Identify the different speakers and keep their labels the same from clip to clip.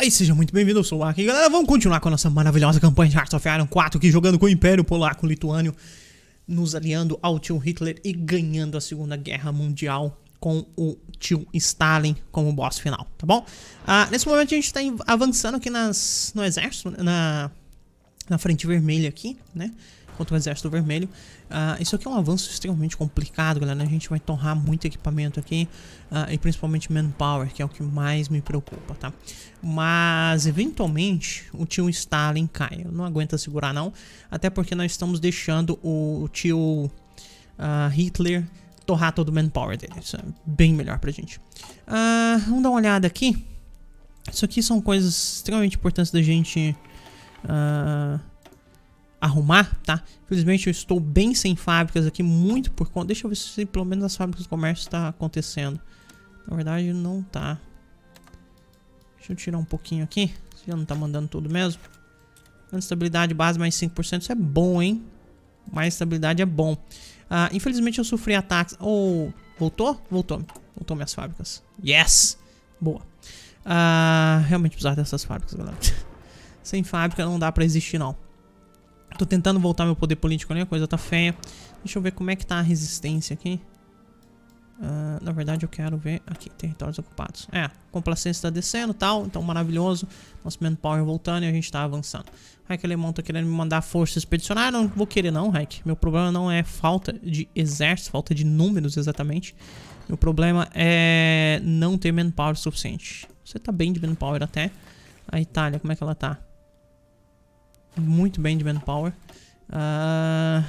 Speaker 1: Aí, seja muito bem-vindo, eu sou o Aki. Galera, vamos continuar com a nossa maravilhosa campanha de Hearts of Iron 4 aqui, jogando com o Império Polaco Lituânio, nos aliando ao tio Hitler e ganhando a Segunda Guerra Mundial com o tio Stalin como boss final, tá bom? Ah, nesse momento a gente está avançando aqui nas, no exército, na, na frente vermelha aqui, né? Contra o exército vermelho. Uh, isso aqui é um avanço extremamente complicado, galera. A gente vai torrar muito equipamento aqui. Uh, e principalmente manpower, que é o que mais me preocupa, tá? Mas, eventualmente, o tio Stalin cai. Não aguenta segurar, não. Até porque nós estamos deixando o, tio uh, Hitler torrar todo o manpower dele. Isso é bem melhor pra gente. vamos dar uma olhada aqui. Isso aqui são coisas extremamente importantes da gente... Uh, arrumar, tá? Infelizmente eu estou bem sem fábricas aqui, muito por conta... Deixa eu ver se pelo menos as fábricas de comércio está acontecendo. Na verdade não tá. Deixa eu tirar um pouquinho aqui. Se já não tá mandando tudo mesmo. Estabilidade base mais 5%, isso é bom, hein? Mais estabilidade é bom. Uh, infelizmente eu sofri ataques... Oh, voltou? Voltou. Voltou minhas fábricas. Yes! Boa. Uh, realmente precisar dessas fábricas, galera. Sem fábrica não dá pra existir, não. Tô tentando voltar meu poder político ali, a coisa tá feia. Deixa eu ver como é que tá a resistência aqui. Uh, na verdade eu quero ver aqui, territórios ocupados. É, complacência tá descendo tal, então maravilhoso. Nosso manpower voltando e a gente tá avançando. Raik Alemão tá querendo me mandar força expedicionária. Não vou querer não, Raik. Meu problema não é falta de exército, falta de números exatamente. Meu problema é não ter manpower suficiente. Você tá bem de manpower até. A Itália, como é que ela tá? Muito bem de manpower. Uh...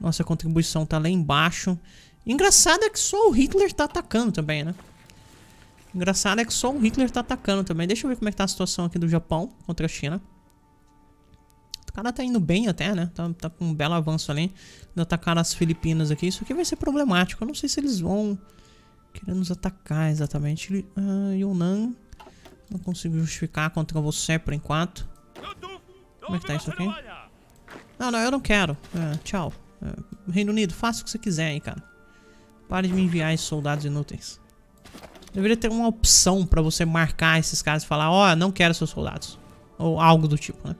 Speaker 1: Nossa contribuição tá lá embaixo. Engraçado é que só o Hitler tá atacando também, né? Engraçado é que só o Hitler tá atacando também. Deixa eu ver como é que tá a situação aqui do Japão contra a China. O cara tá indo bem até, né? Tá, tá com um belo avanço ali. De atacar as Filipinas aqui. Isso aqui vai ser problemático. Eu não sei se eles vão querer nos atacar exatamente. Uh, Yunnan. Não consigo justificar contra você por enquanto. Como é que tá isso aqui? Não, não, eu não quero. É, tchau. É, Reino Unido, faça o que você quiser aí, cara. Pare de me enviar esses soldados inúteis. Deveria ter uma opção pra você marcar esses caras e falar, ó, oh, não quero seus soldados. Ou algo do tipo, né?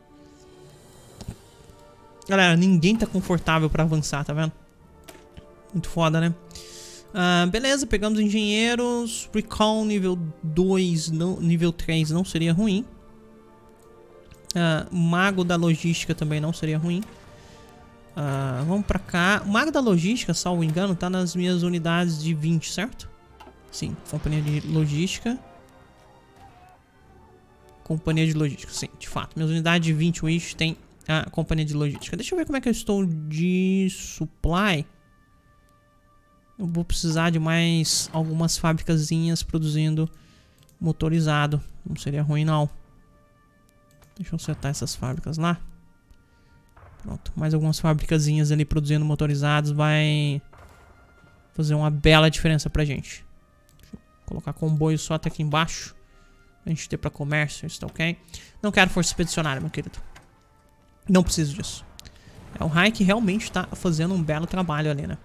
Speaker 1: Galera, ninguém tá confortável pra avançar, tá vendo? Muito foda, né? Uh, beleza, pegamos engenheiros. Recall nível 2, não, nível 3 não seria ruim. Uh, mago da logística também não seria ruim. Uh, vamos pra cá. O mago da logística, salvo engano, tá nas minhas unidades de 20, certo? Sim, companhia de logística. Companhia de logística, sim, de fato. Minhas unidades de 20 wish tem a companhia de logística. Deixa eu ver como é que eu estou de supply. Eu vou precisar de mais algumas fábricazinhas produzindo motorizado. Não seria ruim, não. Deixa eu setar essas fábricas lá. Pronto, mais algumas fábricazinhas ali produzindo motorizados vai fazer uma bela diferença pra gente. Colocar comboio só até aqui embaixo. A gente ter pra comércio, isso tá ok. Não quero força expedicionária, meu querido. Não preciso disso. É, o Raik realmente tá fazendo um belo trabalho ali, né?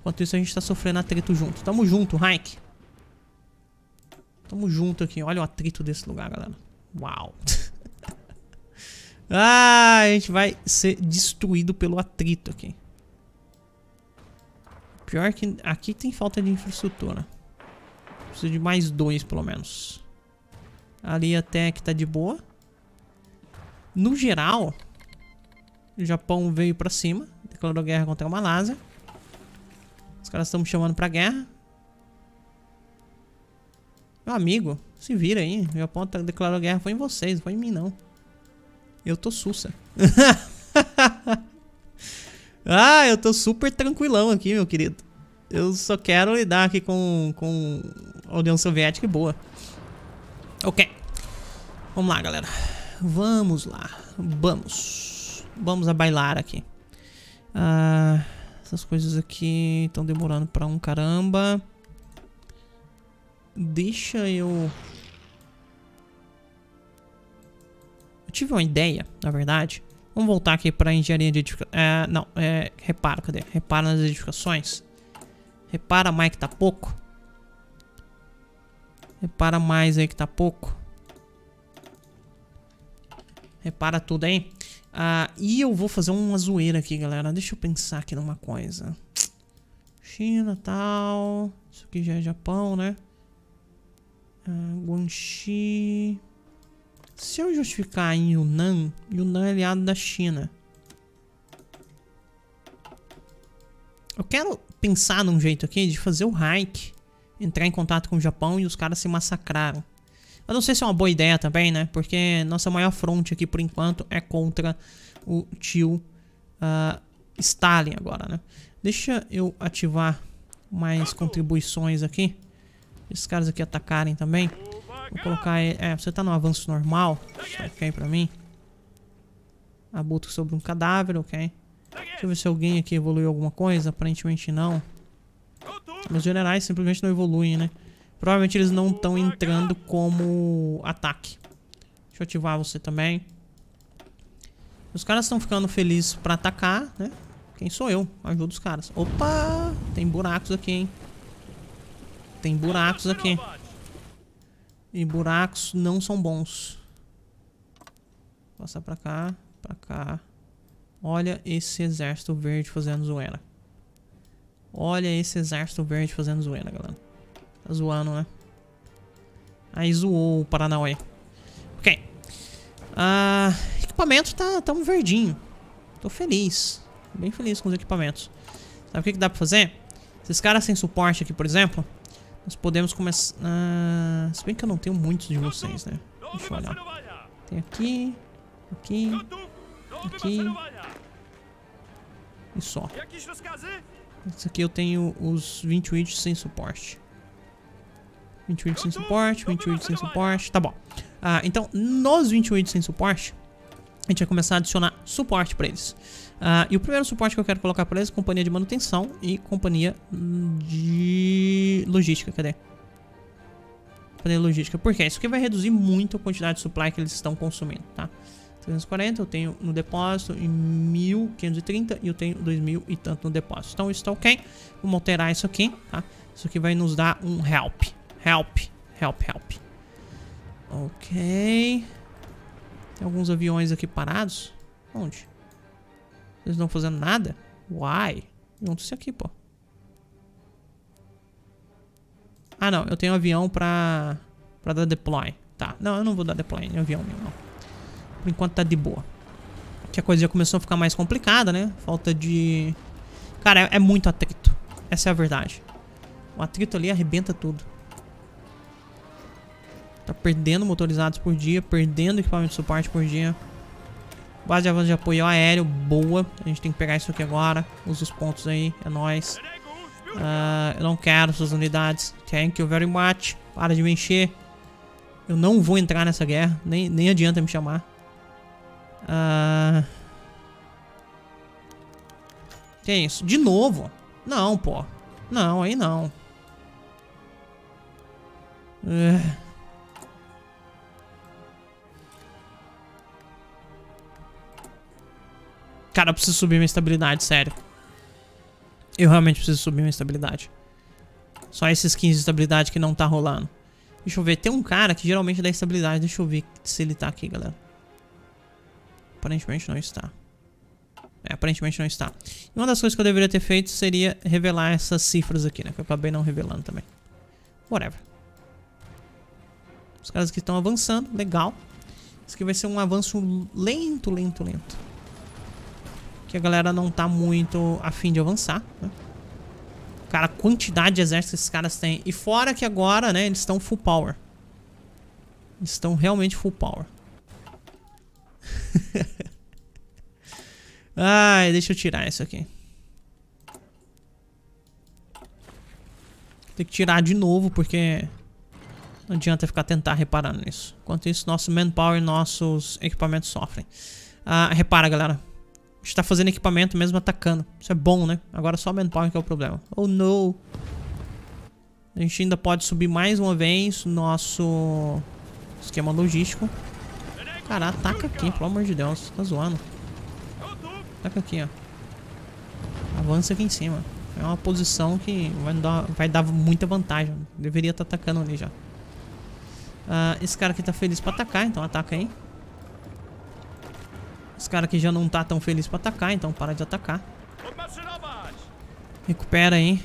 Speaker 1: Enquanto isso a gente tá sofrendo atrito junto. Tamo junto, Raik. Tamo junto aqui. Olha o atrito desse lugar, galera. Uau. Ah, a gente vai ser destruído pelo atrito aqui. Pior que aqui tem falta de infraestrutura. Preciso de mais dois, pelo menos. Ali até que tá de boa. No geral, o Japão veio pra cima. Declarou guerra contra a Malásia. Os caras estão me chamando pra guerra. Meu amigo, se vira aí. O Japão tá- declarou guerra foi em vocês, não foi em mim não. Eu tô sussa. ah, eu tô super tranquilão aqui, meu querido. Eu só quero lidar aqui com, com a União Soviética e boa. Ok. Vamos lá, galera. Vamos lá. Vamos. Vamos a bailar aqui. Ah, essas coisas aqui estão demorando pra um caramba. Deixa eu tive uma ideia, na verdade. Vamos voltar aqui para engenharia de edificações. É, não, é, repara, cadê? Repara nas edificações. Repara mais que tá pouco. Repara mais aí que tá pouco. Repara tudo aí. Ah, e eu vou fazer uma zoeira aqui, galera. Deixa eu pensar aqui numa coisa. China, tal. Isso aqui já é Japão, né? Ah, Guangxi. Se eu justificar em Yunnan, Yunnan é aliado da China. Eu quero pensar num jeito aqui de fazer o hike, entrar em contato com o Japão e os caras se massacraram. Eu não sei se é uma boa ideia também, né? Porque nossa maior fronte aqui por enquanto é contra o tio uh, Stalin agora, né? Deixa eu ativar mais contribuições aqui. Esses caras aqui atacarem também. Vou colocar... É, você tá no avanço normal. Ok pra mim. Abutre sobre um cadáver, ok. Deixa eu ver se alguém aqui evoluiu alguma coisa. Aparentemente não. Meus generais simplesmente não evoluem, né? Provavelmente eles não estão entrando como ataque. Deixa eu ativar você também. Os caras estão ficando felizes pra atacar, né? Quem sou eu? Ajuda os caras. Opa! Tem buracos aqui, hein? Tem buracos aqui. E buracos não são bons. Passar pra cá, pra cá. Olha esse exército verde fazendo zoeira. Olha esse exército verde fazendo zoeira, galera. Tá zoando, né? Aí zoou o Paranauê. Ok. Ah, equipamento tá tão verdinho. Tô feliz. Bem feliz com os equipamentos. Sabe o que, que dá pra fazer? Esses caras sem suporte aqui, por exemplo, nós podemos começar... Ah, se bem que eu não tenho muitos de vocês, né? Deixa eu olhar. Tem aqui, aqui, aqui e só. Esse aqui eu tenho os 28 sem suporte. 28 sem suporte, 28 sem suporte, tá bom. Ah, então, nos 28 sem suporte, a gente vai começar a adicionar suporte para eles. Ah, e o primeiro suporte que eu quero colocar para eles é companhia de manutenção e companhia de logística. Cadê? Companhia de logística. Por quê? Isso aqui vai reduzir muito a quantidade de supply que eles estão consumindo, tá? 340 eu tenho no depósito e 1530 e eu tenho 2000 e tanto no depósito. Então isso está ok. Vamos alterar isso aqui, tá? Isso aqui vai nos dar um help. Help, help, help. Ok. Tem alguns aviões aqui parados. Onde? Eles não fazendo nada? Why? Onde isso aqui, pô? Ah, não. Eu tenho um avião pra, pra dar deploy. Tá. Não, eu não vou dar deploy em avião meu, não. Por enquanto tá de boa. Que a coisa já começou a ficar mais complicada, né? Falta de... Cara, é, é muito atrito. Essa é a verdade. O atrito ali arrebenta tudo. Tá perdendo motorizados por dia, perdendo equipamento de suporte por dia. Base de avanço de apoio aéreo, boa. A gente tem que pegar isso aqui agora. Usa os pontos aí, é nóis. Uh, eu não quero suas unidades. Thank you very much. Para de me encher. Eu não vou entrar nessa guerra. Nem, nem adianta me chamar. Uh... Que é isso? De novo? Não, pô. Não, aí não. Uh... Cara, eu preciso subir minha estabilidade, sério. Eu realmente preciso subir minha estabilidade. Só esses 15 de estabilidade que não tá rolando. Deixa eu ver. Tem um cara que geralmente dá estabilidade. Deixa eu ver se ele tá aqui, galera. Aparentemente não está. É, aparentemente não está. E uma das coisas que eu deveria ter feito seria revelar essas cifras aqui, né? Que eu acabei não revelando também. Whatever. Os caras que estão avançando. Legal. Isso aqui vai ser um avanço lento, lento, lento que a galera não tá muito afim de avançar, né? Cara, a quantidade de exércitos que esses caras têm. E fora que agora, né, eles estão full power. Eles estão realmente full power. Ai, deixa eu tirar isso aqui. Tem que tirar de novo, porque não adianta ficar tentar reparando isso. Enquanto isso, nosso manpower e nossos equipamentos sofrem. Ah, repara, galera está fazendo equipamento mesmo atacando. Isso é bom, né? Agora só manpower que é o problema. Oh, no. A gente ainda pode subir mais uma vez nosso esquema logístico. Cara, ataca aqui, pelo amor de Deus. Tá zoando. Ataca aqui, ó. Avança aqui em cima. É uma posição que vai dar, vai dar muita vantagem. Deveria estar tá atacando ali já. Uh, esse cara aqui tá feliz pra atacar, então ataca aí. Esse cara aqui já não tá tão feliz pra atacar, então para de atacar. Recupera aí.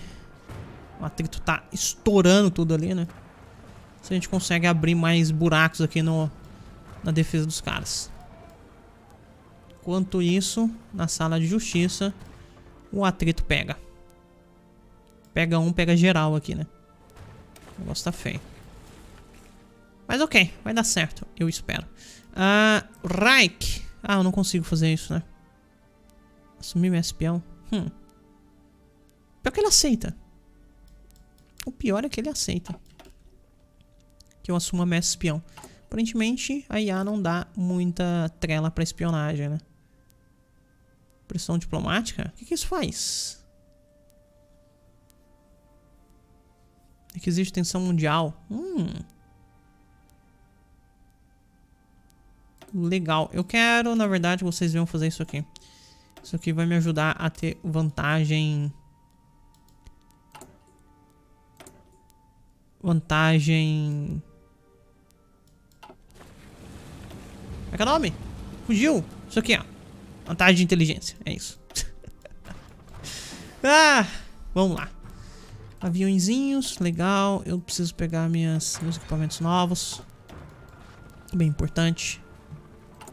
Speaker 1: O atrito tá estourando tudo ali, né? Se a gente consegue abrir mais buracos aqui no, na defesa dos caras. Enquanto isso, na sala de justiça, o atrito pega. Pega um, pega geral aqui, né? O negócio tá feio. Mas ok, vai dar certo, eu espero. Uh, Reich. Ah, eu não consigo fazer isso, né? Assumir meu espião. Hum. Pior que ele aceita. O pior é que ele aceita. Que eu assuma meu espião. Aparentemente, a IA não dá muita trela pra espionagem, né? Pressão diplomática? O que, que isso faz? É que existe tensão mundial. Hum. Legal. Eu quero, na verdade, vocês venham fazer isso aqui. Isso aqui vai me ajudar a ter vantagem... Vantagem... Como é que é o nome? Fugiu. Isso aqui, ó. Vantagem de inteligência, é isso. ah, vamos lá. Aviãozinhos, legal. Eu preciso pegar minhas, meus equipamentos novos. Bem importante.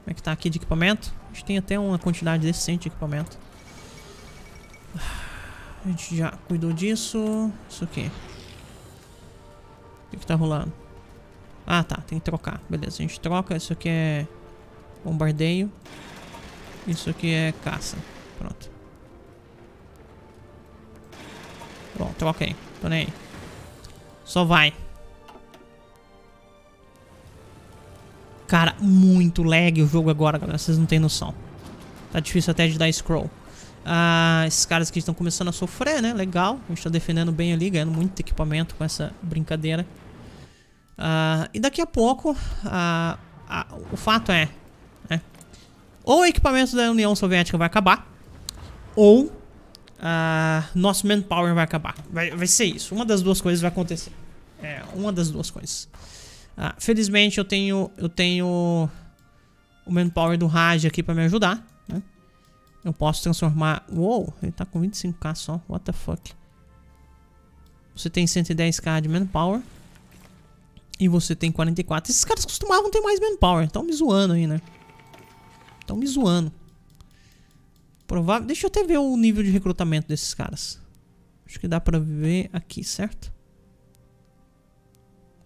Speaker 1: Como é que tá aqui de equipamento? A gente tem até uma quantidade decente de equipamento. A gente já cuidou disso. Isso aqui. O que, que tá rolando? Ah, tá. Tem que trocar. Beleza, a gente troca. Isso aqui é bombardeio. Isso aqui é caça. Pronto. Bom, troquei. Tô nem aí. Só vai. Cara, muito lag o jogo agora, galera. Vocês não têm noção. Tá difícil até de dar scroll. Ah, esses caras aqui estão começando a sofrer, né? Legal. A gente tá defendendo bem ali, ganhando muito equipamento com essa brincadeira. Ah, e daqui a pouco, ah, ah, o fato é ou o equipamento da União Soviética vai acabar, ou uh, nosso manpower vai acabar. Vai, vai ser isso. Uma das duas coisas vai acontecer. É, uma das duas coisas. Uh, felizmente eu tenho, eu tenho o manpower do Raj aqui pra me ajudar. Né? Eu posso transformar... Uou, ele tá com 25k só. What the fuck? Você tem 110k de manpower. E você tem 44. Esses caras costumavam ter mais manpower. Estão me zoando aí, né? Estão me zoando. Provável. Deixa eu até ver o nível de recrutamento desses caras. Acho que dá pra ver aqui, certo?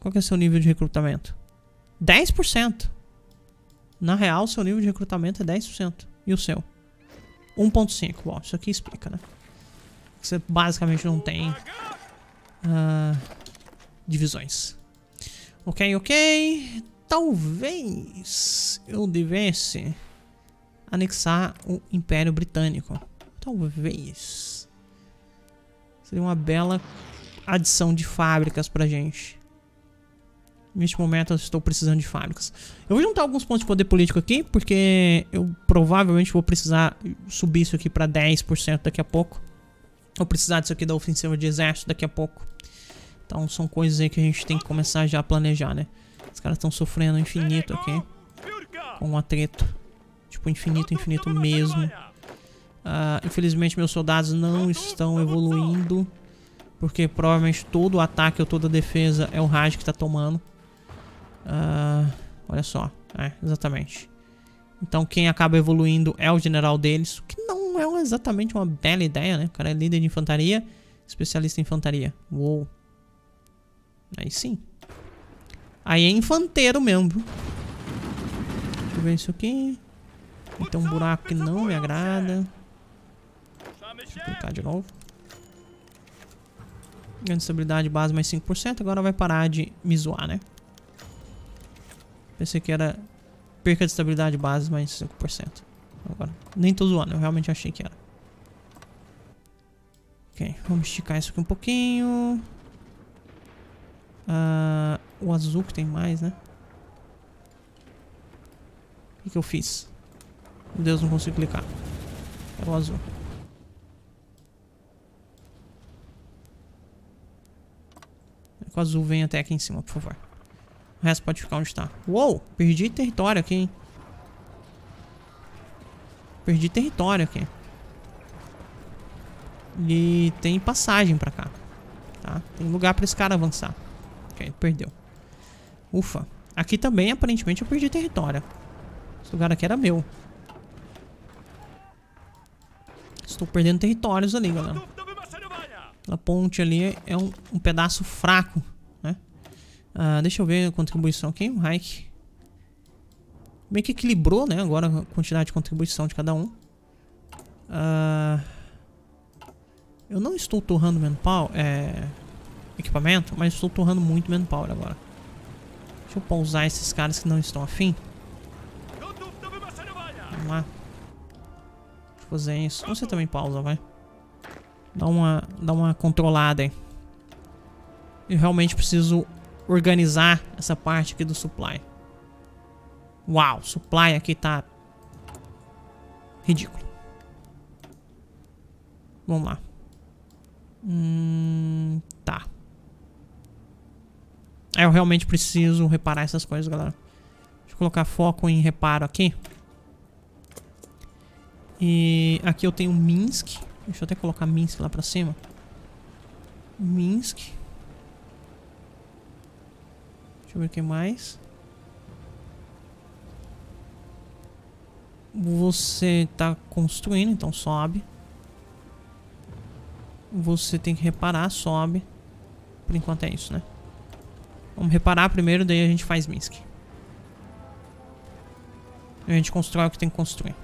Speaker 1: Qual que é o seu nível de recrutamento? 10%. Na real, seu nível de recrutamento é 10%. E o seu? 1.5. Bom, isso aqui explica, né? Você basicamente não tem uh, divisões. Ok, ok. Talvez eu devesse anexar o Império Britânico. Talvez. Seria uma bela adição de fábricas pra gente. Neste momento eu estou precisando de fábricas. Eu vou juntar alguns pontos de poder político aqui, porque eu provavelmente vou precisar subir isso aqui para 10% daqui a pouco. Vou precisar disso aqui da ofensiva de exército daqui a pouco. Então são coisas aí que a gente tem que começar já a planejar, né? Os caras estão sofrendo infinito aqui. Com o atrito. Tipo, infinito, infinito mesmo. Uh, infelizmente, meus soldados não estão evoluindo. Porque provavelmente todo o ataque ou toda a defesa é o Raj que está tomando. Uh, olha só. É, exatamente. Então quem acaba evoluindo é o general deles. O que não é exatamente uma bela ideia, né? O cara é líder de infantaria, especialista em infantaria. Uou. Aí sim. Aí é infanteiro mesmo. Deixa eu ver isso aqui. Tem um buraco que não me agrada. Deixa eu clicar de novo. Ganho de estabilidade base mais 5%. Agora vai parar de me zoar, né? Pensei que era perca de estabilidade base mais 5%. Agora, nem tô zoando. Eu realmente achei que era. Ok, vamos esticar isso aqui um pouquinho. Uh, o azul que tem mais, né? O que, eu fiz? Meu Deus, não consigo clicar. É o azul. Que o azul vem até aqui em cima, por favor. O resto pode ficar onde está. Uou! Perdi território aqui, hein? Perdi território aqui. E tem passagem pra cá. Tá? Tem lugar pra esse cara avançar. Ok, perdeu. Ufa. Aqui também, aparentemente, eu perdi território. Esse lugar aqui era meu. Estou perdendo territórios ali, galera. A ponte ali é um, um pedaço fraco? Ah, deixa eu ver a contribuição aqui. O Hike. Meio que equilibrou, né? Agora a quantidade de contribuição de cada um. Ah, eu não estou torrando manpower, é, equipamento, mas estou torrando muito manpower agora. Deixa eu pausar esses caras que não estão afim. Vamos lá. Deixa eu fazer isso. Você também pausa, vai. Dá uma, dá uma controlada aí. Eu realmente preciso organizar essa parte aqui do supply. Uau, supply aqui tá ridículo. Vamos lá. Hum, tá. Eu realmente preciso reparar essas coisas, galera. Deixa eu colocar foco em reparo aqui. E aqui eu tenho Minsk. Deixa eu até colocar Minsk lá pra cima. Minsk. Deixa eu ver o que mais. Você tá construindo, então sobe. Você tem que reparar, sobe. Por enquanto é isso, né? Vamos reparar primeiro, daí a gente faz Minsk. A gente constrói o que tem que construir.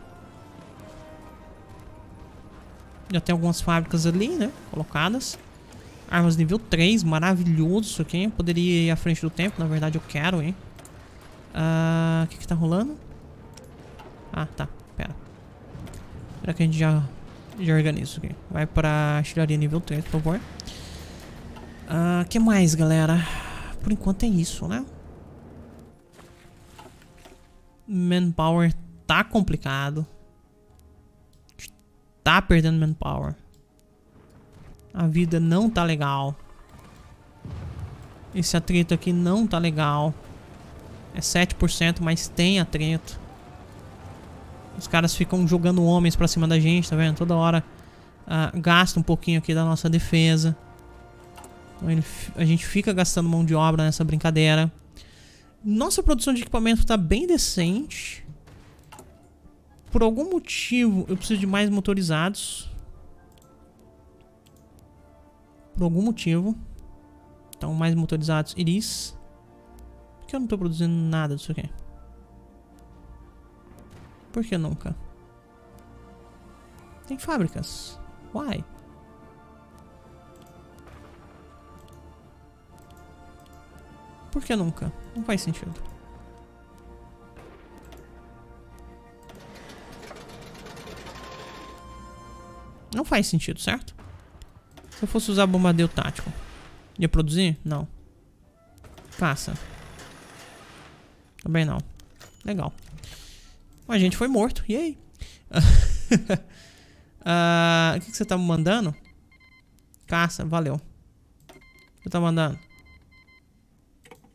Speaker 1: Já tem algumas fábricas ali, né? Colocadas. Armas nível 3, maravilhoso isso aqui. Poderia ir à frente do tempo, na verdade eu quero, hein? Ah, o uh, que que tá rolando? Ah, tá. Pera. Será que a gente já, já organiza isso aqui? Vai pra artilharia nível 3, por favor. O uh, ah, que mais, galera? Por enquanto é isso, né? Manpower tá complicado tá perdendo manpower. A vida não tá legal. Esse atrito aqui não tá legal. É 7%, mas tem atrito. Os caras ficam jogando homens pra cima da gente, tá vendo? Toda hora uh, gasta um pouquinho aqui da nossa defesa. Então, a gente fica gastando mão de obra nessa brincadeira. Nossa produção de equipamento tá bem decente. Por algum motivo, eu preciso de mais motorizados. Por algum motivo. Então, mais motorizados iris. Por que eu não estou produzindo nada disso aqui? Por que nunca? Tem fábricas. Why? Por que nunca? Não faz sentido. Não faz sentido, certo? Se eu fosse usar bombardeio tático, ia produzir? Não. Caça. Também não. Legal. A gente foi morto. E aí? uh, o que, que você tá me mandando? Caça, valeu. Você tá mandando?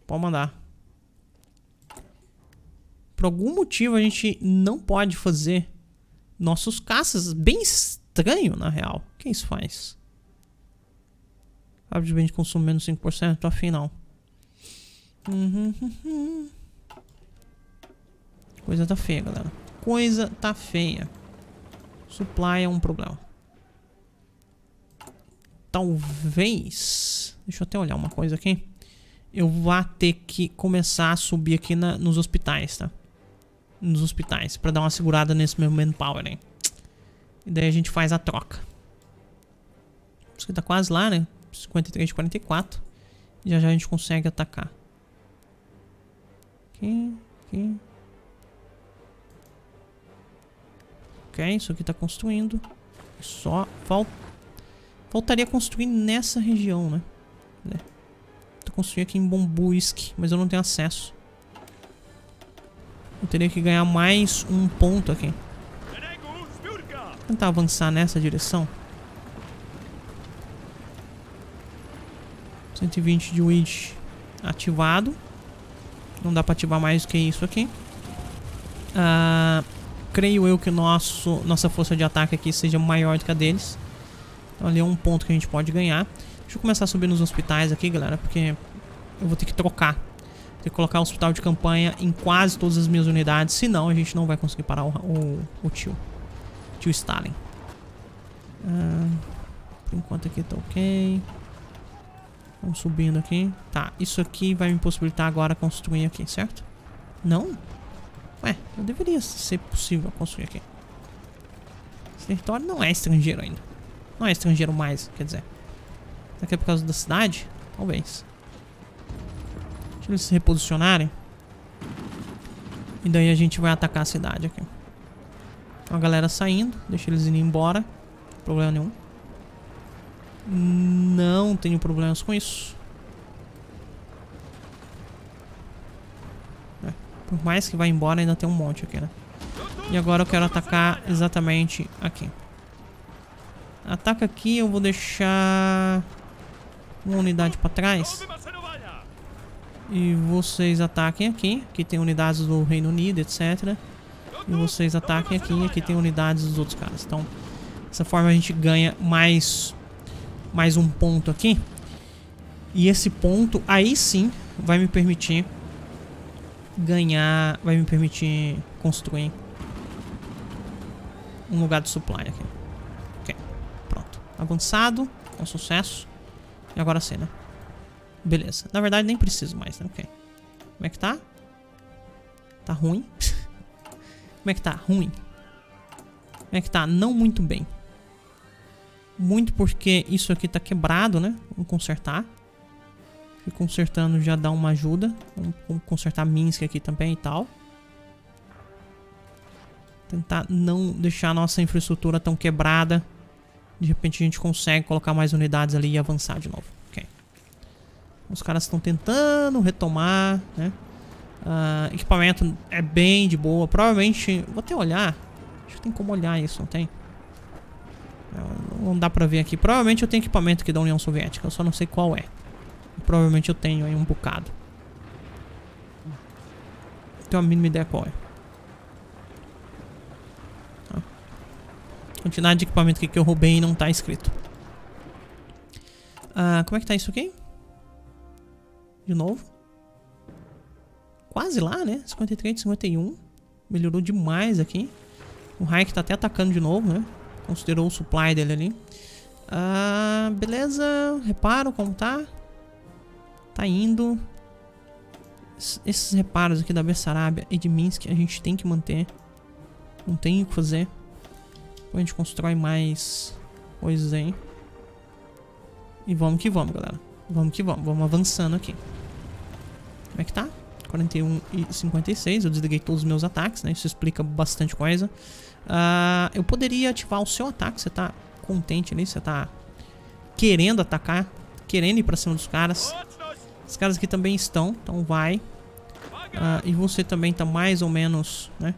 Speaker 1: Pode mandar. Por algum motivo a gente não pode fazer nossos caças bem estranho, na real. Quem isso faz? Hábito de bem consumo menos 5%? Tô afim, não. Uhum, uhum. Coisa tá feia, galera. Coisa tá feia. Supply é um problema. Talvez... Deixa eu até olhar uma coisa aqui. Eu vá ter que começar a subir aqui na, nos hospitais, tá? Nos hospitais. Pra dar uma segurada nesse meu manpower, hein? E daí a gente faz a troca. Isso aqui tá quase lá, né? 53 de 44. E já já a gente consegue atacar. Aqui, aqui. Ok, isso aqui tá construindo. Só fal... faltaria construir nessa região, né? Tô construindo aqui em Bombuisk, mas eu não tenho acesso. Eu teria que ganhar mais um ponto aqui tentar avançar nessa direção. 120 de width ativado. Não dá pra ativar mais que isso aqui. Uh, creio eu que nosso, nossa força de ataque aqui seja maior do que a deles. Então ali é um ponto que a gente pode ganhar. Deixa eu começar a subir nos hospitais aqui, galera, porque eu vou ter que trocar. Vou ter que colocar o hospital de campanha em quase todas as minhas unidades, senão a gente não vai conseguir parar o, o, o tio. Tio Stalin. Ah, por enquanto aqui tá ok. Vamos subindo aqui. Tá, isso aqui vai me possibilitar agora construir aqui, certo? Não? Ué, não deveria ser possível construir aqui. Esse território não é estrangeiro ainda. Não é estrangeiro mais, quer dizer. Será que é por causa da cidade? Talvez. Deixa eles se reposicionarem. E daí a gente vai atacar a cidade aqui. Então a galera saindo. Deixa eles irem embora. Problema nenhum. Não tenho problemas com isso. É, por mais que vá embora, ainda tem um monte aqui, né? E agora eu quero atacar exatamente aqui. Ataca aqui, eu vou deixar uma unidade para trás. E vocês ataquem aqui. Aqui tem unidades do Reino Unido, etc. E vocês ataquem aqui. Aqui tem unidades dos outros caras. Então, dessa forma a gente ganha mais, mais um ponto aqui. E esse ponto, aí sim, vai me permitir ganhar... Vai me permitir construir um lugar de supply aqui. Ok, pronto. Avançado, com sucesso. E agora sim, né? Beleza. Na verdade, nem preciso mais, né? Ok. Como é que tá? Tá ruim? Como é que tá? Ruim. Como é que tá? Não muito bem. Muito porque isso aqui tá quebrado, né? Vamos consertar. E consertando já dá uma ajuda. Vamos consertar Minsk aqui também e tal. Tentar não deixar a nossa infraestrutura tão quebrada. De repente a gente consegue colocar mais unidades ali e avançar de novo. Ok. Os caras estão tentando retomar, né? Uh, equipamento é bem de boa. Provavelmente... Vou até olhar. Acho que tem como olhar isso, não tem? Não dá pra ver aqui. Provavelmente eu tenho equipamento aqui da União Soviética. Eu só não sei qual é. Provavelmente eu tenho aí um bocado. Não tenho a mínima ideia qual é. Quantidade de equipamento que eu roubei e não tá escrito. Ah, como é que tá isso aqui? De novo. Quase lá, né? 53, 51. Melhorou demais aqui. O Hayek tá até atacando de novo, né? Considerou o supply dele ali. Ah, beleza. Reparo como tá. Tá indo. Esses reparos aqui da Bessarabia e de Minsk a gente tem que manter. Não tem o que fazer. A gente constrói mais coisas aí. E vamos que vamos, galera. Vamos que vamos. Vamos avançando aqui. Como é que tá? 41 e 56. Eu desliguei todos os meus ataques, né? Isso explica bastante coisa. Uh, eu poderia ativar o seu ataque. Você tá contente ali? Você tá querendo atacar? Querendo ir pra cima dos caras? Os caras aqui também estão. Então vai. Uh, e você também tá mais ou menos, né?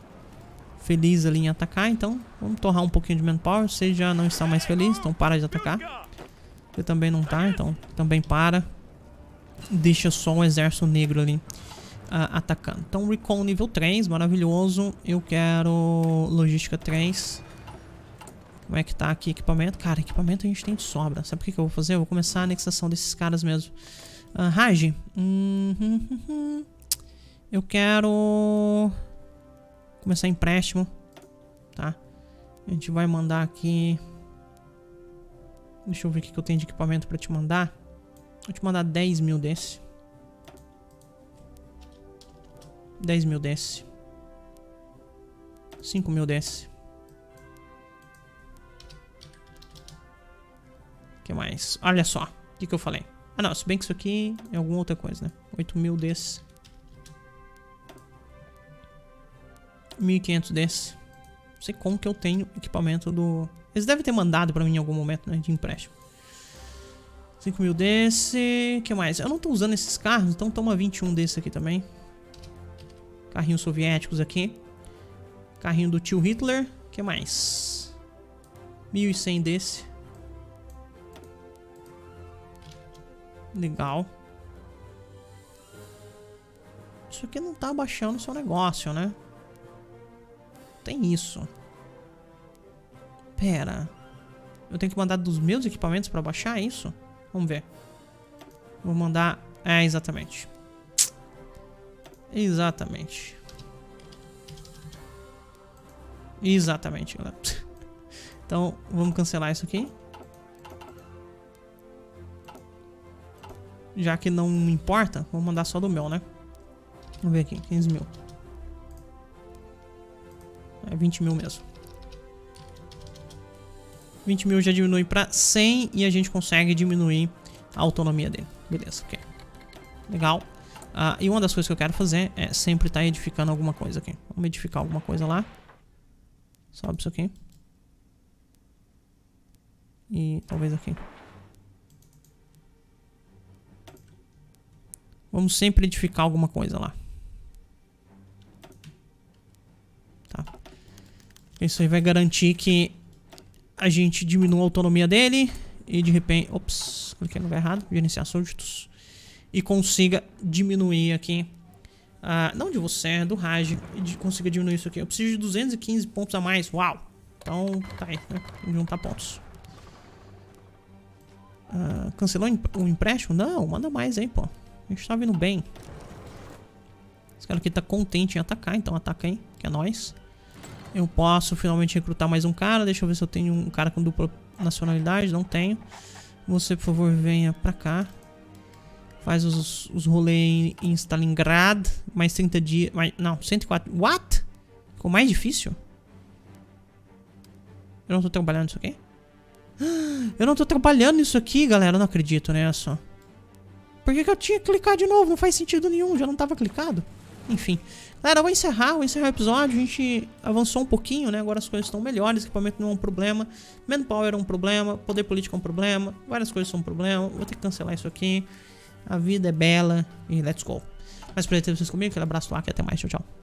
Speaker 1: feliz ali em atacar, então vamos torrar um pouquinho de manpower. Você já não está mais feliz, então para de atacar. Você também não tá, então também para. Deixa só o exército negro ali atacando. Então recall nível 3, maravilhoso. Eu quero logística 3. Como é que tá aqui equipamento? Cara, equipamento a gente tem de sobra. Sabe o que, que eu vou fazer? Eu vou começar a anexação desses caras mesmo. Uh, Raj. Hum, eu quero começar empréstimo, tá? A gente vai mandar aqui... Deixa eu ver o que eu tenho de equipamento pra te mandar. Vou te mandar 10 mil desse. 10 mil desse. 5 mil desse. O que mais? Olha só. O que, que eu falei? Ah, não. Se bem que isso aqui é alguma outra coisa, né? 8 mil desse. 1.500 desse. Não sei como que eu tenho equipamento do... Eles devem ter mandado pra mim em algum momento, né? De empréstimo. 5 mil desse... O que mais? Eu não tô usando esses carros, então toma 21 desse aqui também. Carrinhos soviéticos aqui. Carrinho do tio Hitler. O que mais? 1.100 desse. Legal. Isso aqui não tá baixando o seu negócio, né? tem isso. Pera. Eu tenho que mandar dos meus equipamentos pra baixar, é isso? Vamos ver. Vou mandar... É, exatamente. Exatamente. Exatamente, galera. Então, vamos cancelar isso aqui. Já que não importa, vou mandar só do meu, né? Vamos ver aqui, 15 mil. É 20 mil mesmo. 20 mil já diminui pra 100 e a gente consegue diminuir a autonomia dele. Beleza, ok. Legal. Uh, e uma das coisas que eu quero fazer é sempre estar tá edificando alguma coisa aqui. Vamos edificar alguma coisa lá. Sobe isso aqui. E talvez aqui. Vamos sempre edificar alguma coisa lá. Tá. Isso aí vai garantir que a gente diminua a autonomia dele e de repente... Ops, cliquei no lugar errado. Gerenciar súditos. E consiga diminuir aqui... Uh, não de você, do Raj. E de, consiga diminuir isso aqui. Eu preciso de 215 pontos a mais. Uau! Então, tá aí, né? Juntar pontos. Uh, cancelou o empréstimo? Não, manda mais aí, pô. A gente tá vindo bem. Esse cara aqui tá contente em atacar, então ataca aí, que é nóis. Eu posso finalmente recrutar mais um cara. Deixa eu ver se eu tenho um cara com dupla nacionalidade. Não tenho. Você, por favor, venha pra cá. Faz os, os rolês em Stalingrad. Mais 30 dias. Mais, não, 104. What? Ficou mais difícil? Eu não tô trabalhando isso aqui? Eu não tô trabalhando isso aqui, galera. Eu não acredito nessa. Por que, que eu tinha que clicar de novo? Não faz sentido nenhum. Já não tava clicado. Enfim. Galera, eu vou encerrar, vou encerrar o episódio. A gente avançou um pouquinho, né? Agora as coisas estão melhores, equipamento não é um problema. Manpower é um problema, poder político é um problema, várias coisas são um problema. Vou ter que cancelar isso aqui. A vida é bela e let's go. Mas pra ter vocês comigo, aquele abraço lá e até mais. Tchau, tchau.